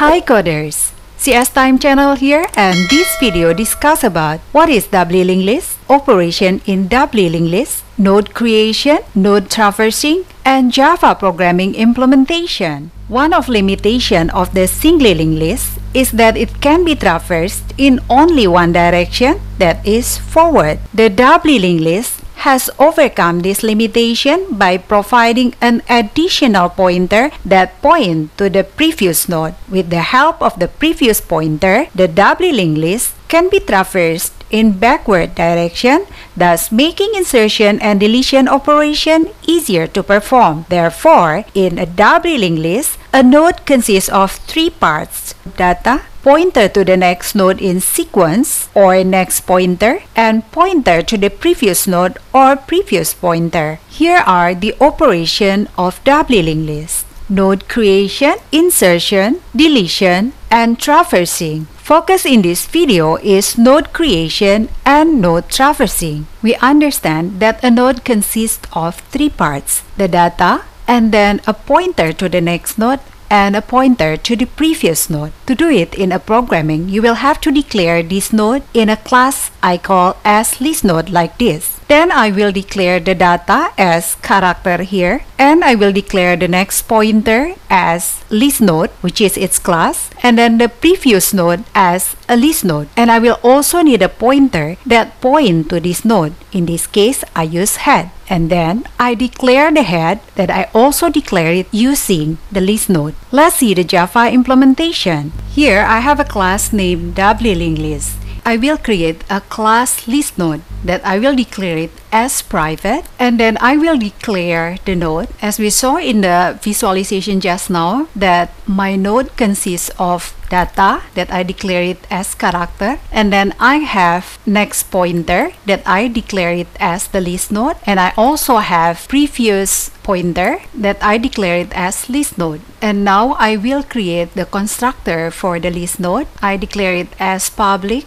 Hi coders! CS Time channel here and this video discuss about what is doubly linked list, operation in doubly linked list, node creation, node traversing, and Java programming implementation. One of limitation of the singly linked list is that it can be traversed in only one direction that is forward. The doubly linked list has overcome this limitation by providing an additional pointer that point to the previous node. With the help of the previous pointer, the doubly linked list can be traversed in backward direction, thus making insertion and deletion operation easier to perform. Therefore, in a doubly linked list, a node consists of three parts, data, pointer to the next node in sequence or next pointer, and pointer to the previous node or previous pointer. Here are the operation of doubly linked list. Node creation, insertion, deletion, and traversing. Focus in this video is node creation and node traversing. We understand that a node consists of three parts, the data, and then a pointer to the next node and a pointer to the previous node. To do it in a programming, you will have to declare this node in a class I call as list node like this. Then I will declare the data as character here and I will declare the next pointer as list node which is its class and then the previous node as a list node and I will also need a pointer that point to this node. In this case I use head and then I declare the head that I also declare it using the list node. Let's see the Java implementation. Here I have a class named doubly linked list. I will create a class list node that I will declare it as private and then I will declare the node. As we saw in the visualization just now that my node consists of data that I declare it as character and then I have next pointer that I declare it as the list node and I also have previous pointer that I declare it as list node. And now I will create the constructor for the list node. I declare it as public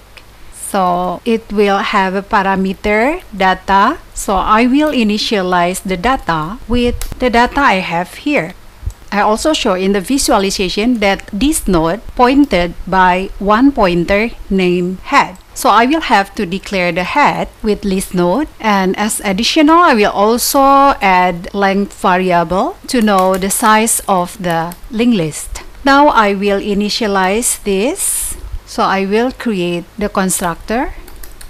so it will have a parameter data. So I will initialize the data with the data I have here. I also show in the visualization that this node pointed by one pointer named head. So I will have to declare the head with list node and as additional I will also add length variable to know the size of the linked list. Now I will initialize this so I will create the constructor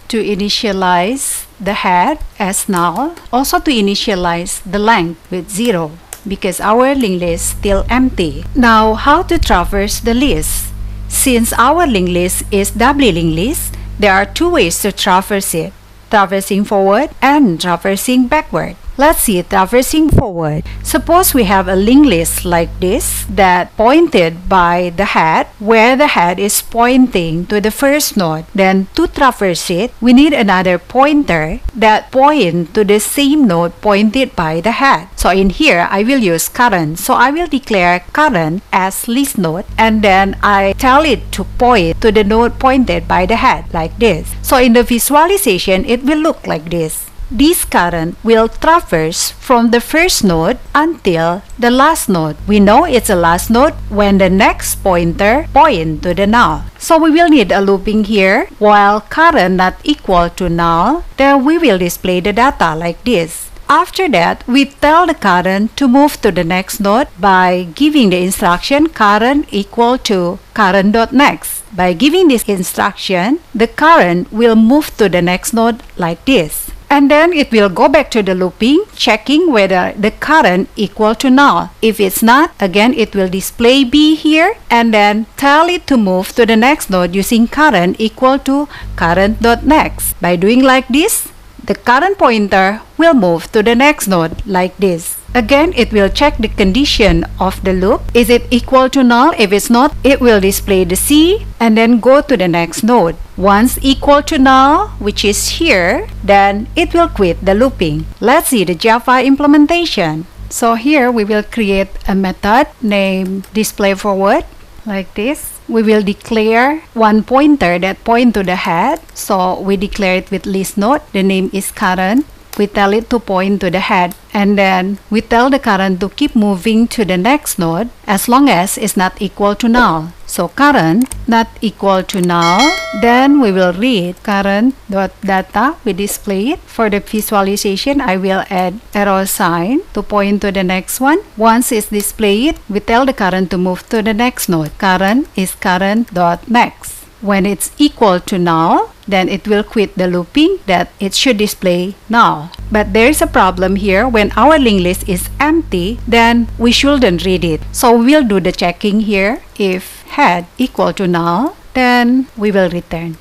to initialize the head as null, also to initialize the length with 0 because our linked list is still empty. Now how to traverse the list? Since our linked list is doubly linked list, there are two ways to traverse it, traversing forward and traversing backward. Let's see traversing forward. Suppose we have a linked list like this that pointed by the head where the head is pointing to the first node. Then to traverse it, we need another pointer that point to the same node pointed by the head. So in here, I will use current. So I will declare current as list node and then I tell it to point to the node pointed by the head like this. So in the visualization, it will look like this this current will traverse from the first node until the last node. We know it's a last node when the next pointer point to the null. So we will need a looping here. While current not equal to null, then we will display the data like this. After that, we tell the current to move to the next node by giving the instruction current equal to current.next. By giving this instruction, the current will move to the next node like this and then it will go back to the looping checking whether the current equal to null. If it's not again it will display b here and then tell it to move to the next node using current equal to current.next by doing like this the current pointer will move to the next node like this Again, it will check the condition of the loop. Is it equal to null? If it's not, it will display the C and then go to the next node. Once equal to null, which is here, then it will quit the looping. Let's see the Java implementation. So here we will create a method named display forward like this. We will declare one pointer that point to the head. So we declare it with list node. The name is current we tell it to point to the head and then we tell the current to keep moving to the next node as long as it's not equal to null. So current not equal to null, then we will read current dot data, we display it. For the visualization, I will add arrow sign to point to the next one. Once it's displayed, we tell the current to move to the next node. Current is current dot next. When it's equal to null, then it will quit the looping that it should display null. But there is a problem here. When our linked list is empty, then we shouldn't read it. So we'll do the checking here. If head equal to null, then we will return.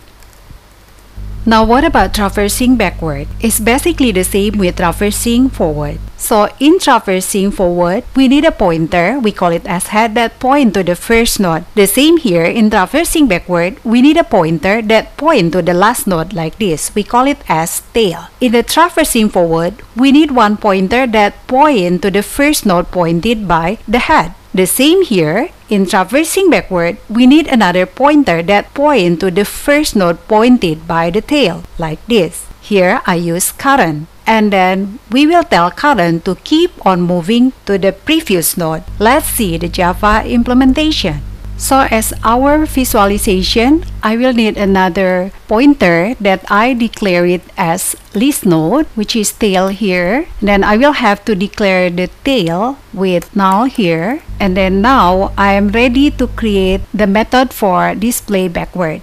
Now what about traversing backward? It's basically the same with traversing forward. So in traversing forward, we need a pointer, we call it as head that point to the first node. The same here, in traversing backward, we need a pointer that point to the last node like this. We call it as tail. In the traversing forward, we need one pointer that point to the first node pointed by the head. The same here, in traversing backward, we need another pointer that point to the first node pointed by the tail, like this. Here I use current. And then we will tell current to keep on moving to the previous node. Let's see the Java implementation. So as our visualization, I will need another pointer that I declare it as list node, which is tail here. Then I will have to declare the tail with null here. And then now I am ready to create the method for display backward.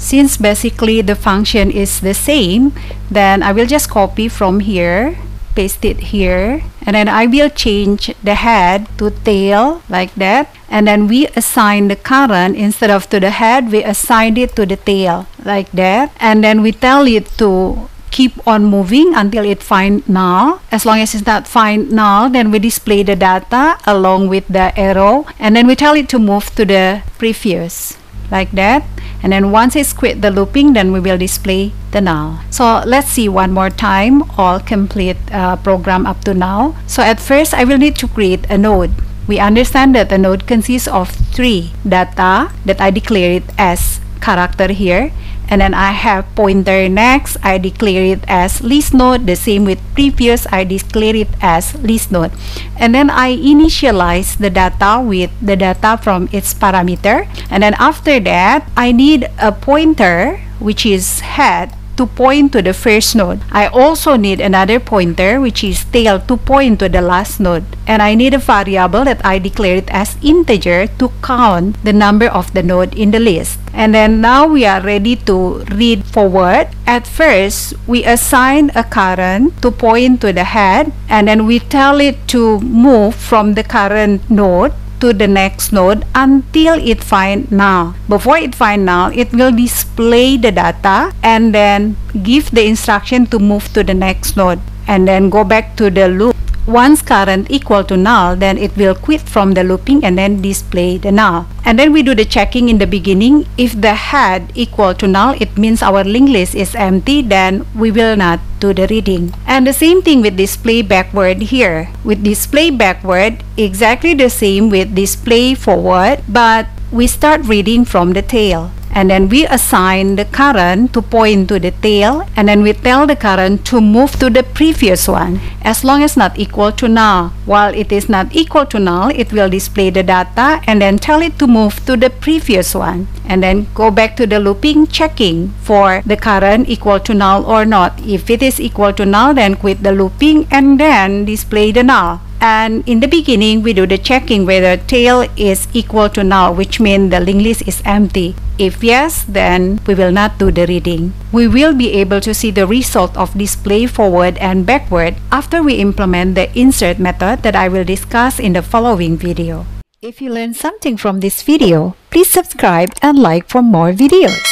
Since basically the function is the same, then I will just copy from here paste it here. And then I will change the head to tail like that. And then we assign the current. Instead of to the head we assign it to the tail like that. And then we tell it to keep on moving until it find null. As long as it's not find null then we display the data along with the arrow. And then we tell it to move to the previous like that and then once it's quit the looping then we will display the null. So let's see one more time all complete uh, program up to now so at first I will need to create a node. We understand that the node consists of three data that I declare it as character here and then I have pointer next. I declare it as list node the same with previous. I declare it as list node. And then I initialize the data with the data from its parameter. And then after that I need a pointer which is head to point to the first node. I also need another pointer which is tail to point to the last node. And I need a variable that I declared as integer to count the number of the node in the list. And then now we are ready to read forward. At first, we assign a current to point to the head and then we tell it to move from the current node to the next node until it find null. Before it find null, it will display the data and then give the instruction to move to the next node and then go back to the loop. Once current equal to null, then it will quit from the looping and then display the null. And then we do the checking in the beginning. If the head equal to null, it means our linked list is empty, then we will not do the reading. And the same thing with display backward here. With display backward, exactly the same with display forward, but we start reading from the tail and then we assign the current to point to the tail and then we tell the current to move to the previous one as long as not equal to null. While it is not equal to null, it will display the data and then tell it to move to the previous one and then go back to the looping checking for the current equal to null or not. If it is equal to null, then quit the looping and then display the null and in the beginning we do the checking whether tail is equal to null which means the linked list is empty if yes then we will not do the reading. We will be able to see the result of display forward and backward after we implement the insert method that I will discuss in the following video. If you learned something from this video please subscribe and like for more videos.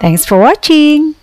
Thanks for watching